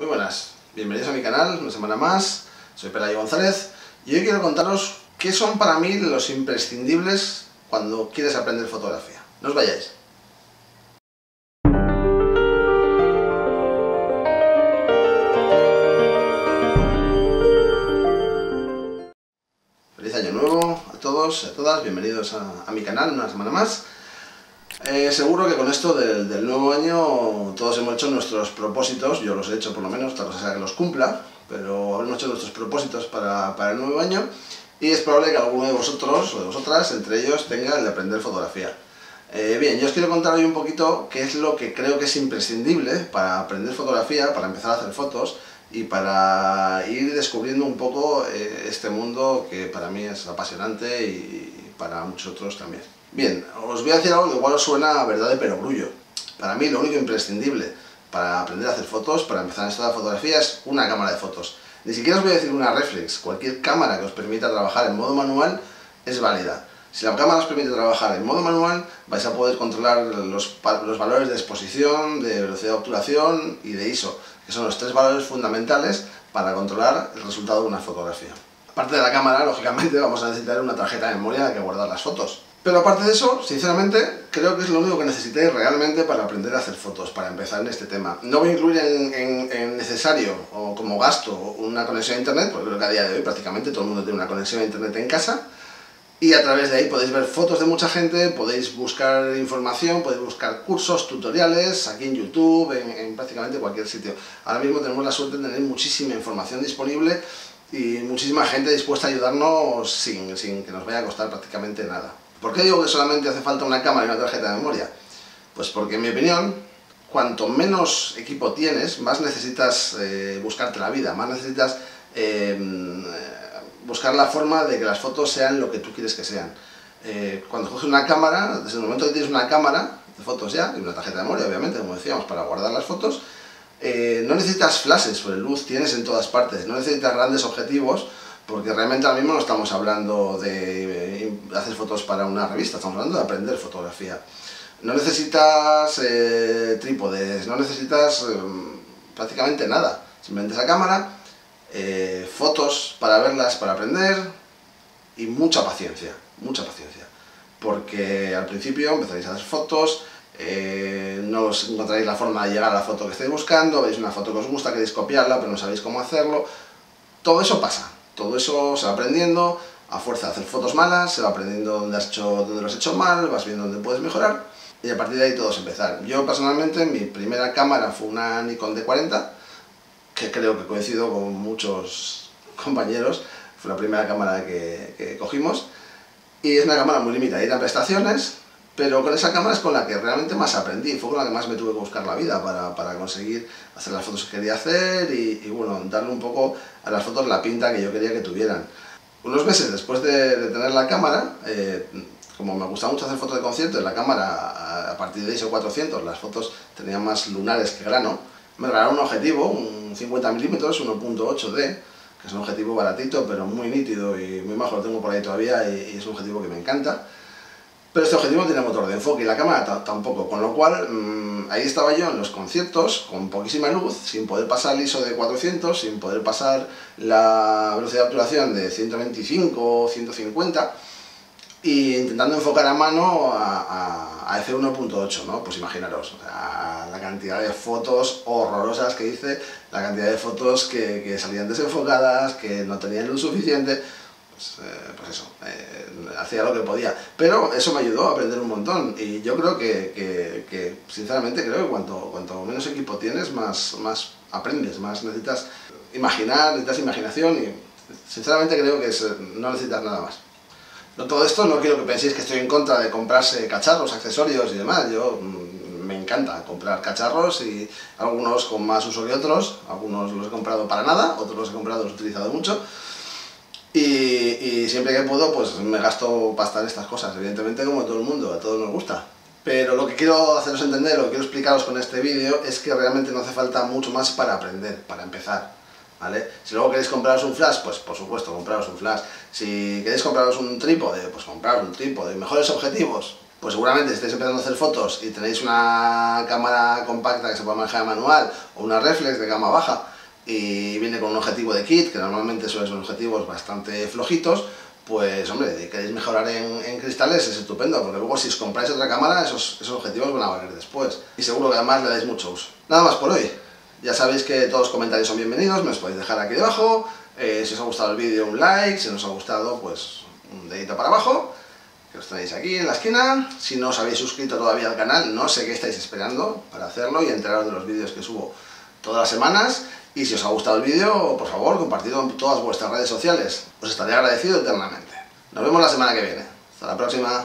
Muy buenas, bienvenidos a mi canal, una semana más, soy Pelayo González y hoy quiero contaros qué son para mí los imprescindibles cuando quieres aprender fotografía. No os vayáis. Feliz año nuevo a todos y a todas, bienvenidos a, mi canal una semana más. Eh, seguro que con esto del, nuevo año todos hemos hecho nuestros propósitos, yo los he hecho por lo menos, tal cosa sea que los cumpla, pero hemos hecho nuestros propósitos para, el nuevo año y es probable que alguno de vosotros o de vosotras, entre ellos, tenga el de aprender fotografía. Eh, bien, yo os quiero contar hoy un poquito qué es lo que creo que es imprescindible para aprender fotografía, para empezar a hacer fotos y para ir descubriendo un poco eh, este mundo que para mí es apasionante y para muchos otros también. Bien, os voy a decir algo que igual os suena a verdad de perogrullo. Para mí lo único imprescindible para aprender a hacer fotos, para empezar en esta fotografía, es una cámara de fotos. Ni siquiera os voy a decir una reflex, cualquier cámara que os permita trabajar en modo manual es válida. Si la cámara os permite trabajar en modo manual, vais a poder controlar los, los valores de exposición, de velocidad de obturación y de ISO, que son los tres valores fundamentales para controlar el resultado de una fotografía. Aparte de la cámara, lógicamente, vamos a necesitar una tarjeta de memoria en que guardar las fotos. Pero aparte de eso, sinceramente, creo que es lo único que necesitáis realmente para aprender a hacer fotos, para empezar en este tema. No voy a incluir en, necesario o como gasto una conexión a internet, porque creo que a día de hoy prácticamente todo el mundo tiene una conexión a internet en casa, y a través de ahí podéis ver fotos de mucha gente, podéis buscar información, podéis buscar cursos, tutoriales, aquí en YouTube, en, prácticamente cualquier sitio. Ahora mismo tenemos la suerte de tener muchísima información disponible y muchísima gente dispuesta a ayudarnos sin, sin que nos vaya a costar prácticamente nada. ¿Por qué digo que solamente hace falta una cámara y una tarjeta de memoria? Pues porque en mi opinión, cuanto menos equipo tienes, más necesitas eh, buscarte la vida, más necesitas em, buscar la forma de que las fotos sean lo que tú quieres que sean. Eh, cuando coges una cámara, desde el momento que tienes una cámara de fotos ya, y una tarjeta de memoria, obviamente, como decíamos, para guardar las fotos, eh, no necesitas flashes sobre luz, tienes en todas partes, no necesitas grandes objetivos, porque realmente ahora mismo no estamos hablando de hacer fotos para una revista, estamos hablando de aprender fotografía. No necesitas eh, trípodes, no necesitas prácticamente nada, simplemente esa cámara, eh, fotos para verlas, para aprender y mucha paciencia, mucha paciencia. Porque al principio empezaréis a hacer fotos, eh, no os encontraréis la forma de llegar a la foto que estáis buscando, veis una foto que os gusta, queréis copiarla, pero no sabéis cómo hacerlo. Todo eso pasa, todo eso se va aprendiendo a fuerza de hacer fotos malas, se va aprendiendo dónde, has hecho, dónde lo has hecho mal, vas viendo dónde puedes mejorar y a partir de ahí todo es empezar. Yo personalmente mi primera cámara fue una Nikon D40, que creo que coincido con muchos compañeros, fue la primera cámara que, que cogimos y es una cámara muy limitada, en prestaciones, pero con esa cámara es con la que realmente más aprendí, fue con la que más me tuve que buscar la vida para, para conseguir hacer las fotos que quería hacer y, y, bueno, darle un poco a las fotos la pinta que yo quería que tuvieran. Unos meses después de, tener la cámara, eh, como me gustaba mucho hacer fotos de conciertos, la cámara a, partir de ISO 400 las fotos tenían más lunares que grano, me regalaron un objetivo, un 50 mm 1.8D, que es un objetivo baratito pero muy nítido y muy majo, lo tengo por ahí todavía y es un objetivo que me encanta. Pero este objetivo tiene motor de enfoque y la cámara tampoco, con lo cual mm, ahí estaba yo en los conciertos con poquísima luz, sin poder pasar el ISO de 400, sin poder pasar la velocidad de obturación de 125 o 150 y intentando enfocar a mano a, F1.8, ¿no? Pues imaginaros, la cantidad de fotos horrorosas que hice, la cantidad de fotos que, que salían desenfocadas, que no tenían luz suficiente, pues, eh, pues, eso, eh, hacía lo que podía. Pero eso me ayudó a aprender un montón y yo creo que, sinceramente, creo que cuanto, cuanto menos equipo tienes, más, más aprendes, más necesitas imaginar, necesitas imaginación y sinceramente creo que no necesitas nada más. No todo esto, no quiero que penséis que estoy en contra de comprarse cacharros, accesorios y demás. Yo mm, me encanta comprar cacharros y algunos con más uso que otros. Algunos los he comprado para nada, otros los he comprado los he utilizado mucho. Y, siempre que puedo, pues me gasto pasta en estas cosas, evidentemente como todo el mundo, a todos nos gusta. Pero lo que quiero haceros entender, lo que quiero explicaros con este vídeo, es que realmente no hace falta mucho más para aprender, para empezar. ¿Vale? Si luego queréis compraros un flash, pues por supuesto, compraros un flash. Si queréis compraros un trípode, pues compraros un trípode. Mejores objetivos, pues seguramente si estáis empezando a hacer fotos y tenéis una cámara compacta que se puede manejar manual o una reflex de gama baja y viene con un objetivo de kit, que normalmente suelen ser objetivos bastante flojitos, pues hombre, si queréis mejorar en, cristales es estupendo, porque luego si os compráis otra cámara, esos, esos objetivos van a valer después. Y seguro que además le dais mucho uso. Nada más por hoy. Ya sabéis que todos los comentarios son bienvenidos, me los podéis dejar aquí debajo. Eh, si os ha gustado el vídeo, un like. Si no os ha gustado, pues un dedito para abajo. Que os tenéis aquí en la esquina. Si no os habéis suscrito todavía al canal, no sé qué estáis esperando para hacerlo y enteraros de los vídeos que subo todas las semanas. Y si os ha gustado el vídeo, por favor, compartidlo en todas vuestras redes sociales. Os estaré agradecido eternamente. Nos vemos la semana que viene. Hasta la próxima.